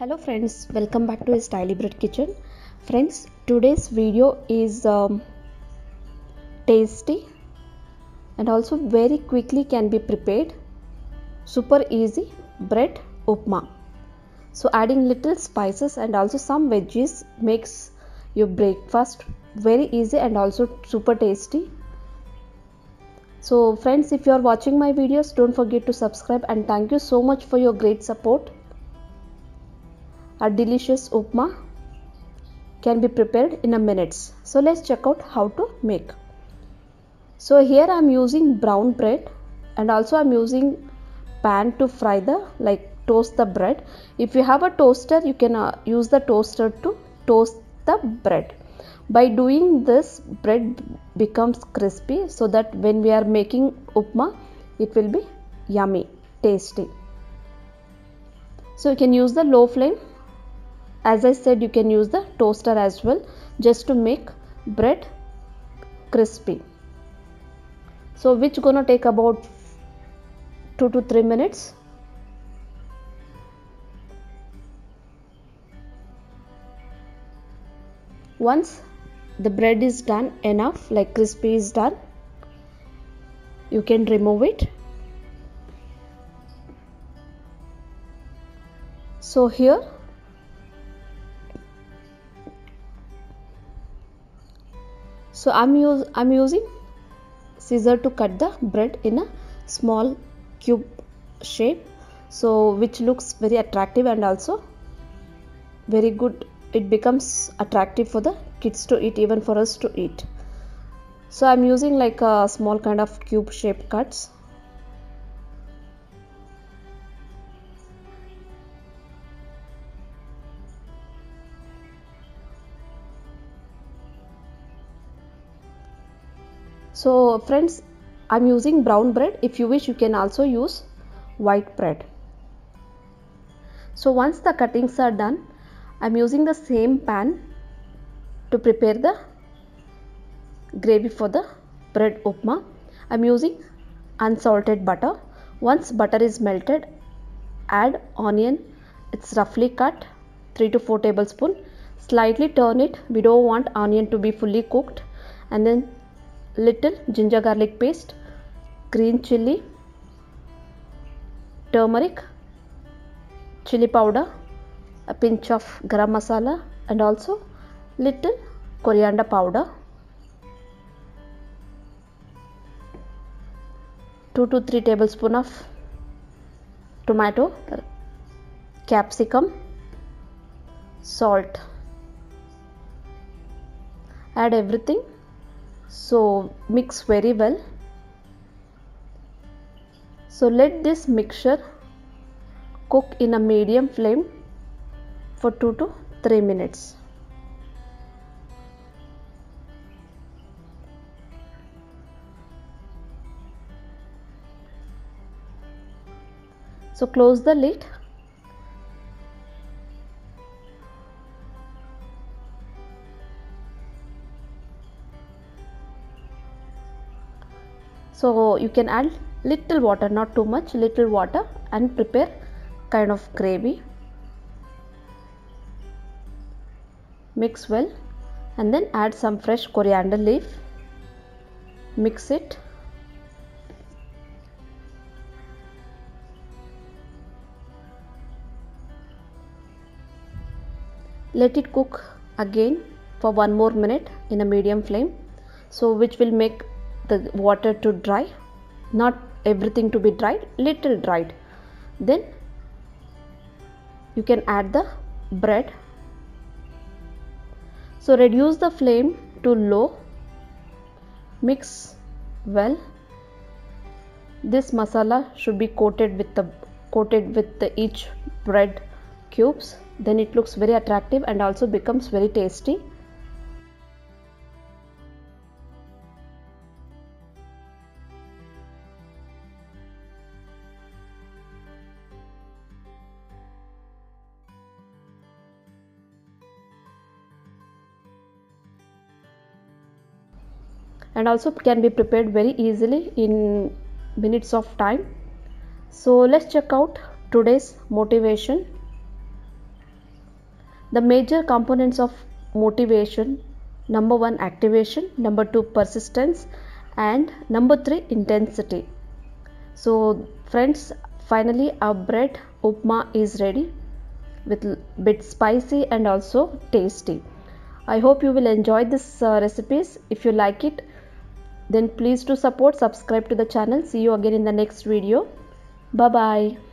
hello friends welcome back to His Daily Bread Kitchen. Friends today's video is um, tasty and also very quickly can be prepared. Super easy bread upma. So adding little spices and also some veggies makes your breakfast very easy and also super tasty. So friends if you are watching my videos don't forget to subscribe and thank you so much for your great support a delicious upma can be prepared in a minutes. So let's check out how to make. So here i'm using brown bread and also i'm using pan to fry the like toast the bread. If you have a toaster you can uh, use the toaster to toast the bread. By doing this bread becomes crispy so that when we are making upma it will be yummy tasty. So you can use the low flame as I said you can use the toaster as well just to make bread crispy. So which gonna take about 2 to 3 minutes? Once the bread is done enough like crispy is done you can remove it. So here so i'm use i'm using scissor to cut the bread in a small cube shape. So which looks very attractive and also very good. It becomes attractive for the kids to eat even for us to eat. So i'm using like a small kind of cube shape cuts so friends i'm using brown bread. If you wish you can also use white bread. So once the cuttings are done i'm using the same pan to prepare the gravy for the bread upma. I'm using unsalted butter. Once butter is melted add onion. It's roughly cut 3 to 4 tablespoon. Slightly turn it. We don't want onion to be fully cooked. And then little ginger garlic paste green chili turmeric chili powder a pinch of garam masala and also little coriander powder. 2 to 3 tablespoon of tomato capsicum salt. Add everything so mix very well. So let this mixture cook in a medium flame for 2 to 3 minutes. So close the lid so you can add little water not too much little water and prepare kind of gravy. Mix well and then add some fresh coriander leaf. Mix it. Let it cook again for one more minute in a medium flame. So which will make the water to dry not everything to be dried little dried. Then you can add the bread. So reduce the flame to low mix well. This masala should be coated with the coated with the each bread cubes. Then it looks very attractive and also becomes very tasty and also can be prepared very easily in minutes of time. So let's check out today's motivation. The major components of motivation number 1 activation number 2 persistence and number 3 intensity. So friends finally our bread upma is ready with bit spicy and also tasty. I hope you will enjoy this uh, recipes. If you like it then please to support subscribe to the channel. See you again in the next video. Bye bye